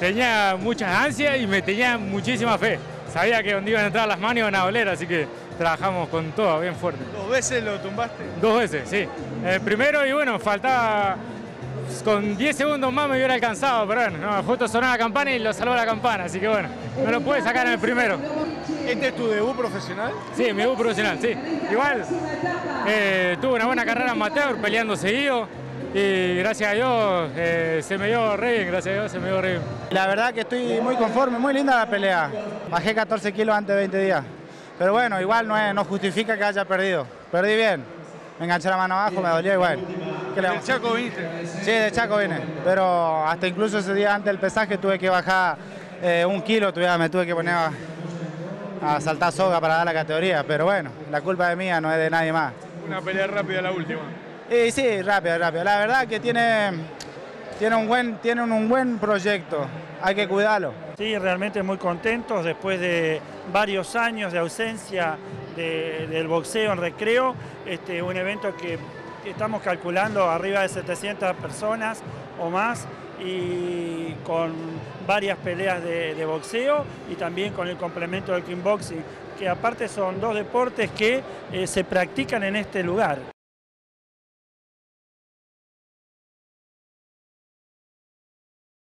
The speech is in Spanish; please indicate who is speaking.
Speaker 1: Tenía muchas ansias y me tenía muchísima fe. Sabía que donde iban a entrar las manos iban a doler, así que trabajamos con todo, bien fuerte.
Speaker 2: ¿Dos veces lo tumbaste?
Speaker 1: Dos veces, sí. El primero y bueno, faltaba con 10 segundos más me hubiera alcanzado, pero bueno, no, justo sonó la campana y lo salvó la campana, así que bueno, no lo pude sacar en el primero.
Speaker 2: ¿Este es tu debut profesional?
Speaker 1: Sí, mi debut profesional, sí. Igual, eh, tuve una buena carrera amateur peleando seguido y gracias a Dios eh, se me dio re bien, gracias a Dios se me dio re bien.
Speaker 3: La verdad que estoy muy conforme, muy linda la pelea. Bajé 14 kilos antes de 20 días. Pero bueno, igual no, es, no justifica que haya perdido. Perdí bien. Me enganché la mano abajo, me dolió igual. ¿Qué le
Speaker 2: ¿Del? Chaco viniste?
Speaker 3: Sí, de Chaco vine. Pero hasta incluso ese día antes del pesaje tuve que bajar eh, un kilo, tuve- me tuve que poner a, a saltar soga para dar la categoría. Pero bueno, la culpa es mía, no es de nadie más.
Speaker 2: Una pelea rápida la última.
Speaker 3: Y sí, rápido, rápido. La verdad que tiene, tiene, un, buen, tiene un buen proyecto. Hay que cuidarlo.
Speaker 4: Sí, realmente muy contentos después de varios años de ausencia de- del boxeo en recreo, este, un evento que estamos calculando arriba de 700 personas o más y con varias peleas de, boxeo y también con el complemento del kickboxing, que aparte son dos deportes que eh, se practican en este lugar.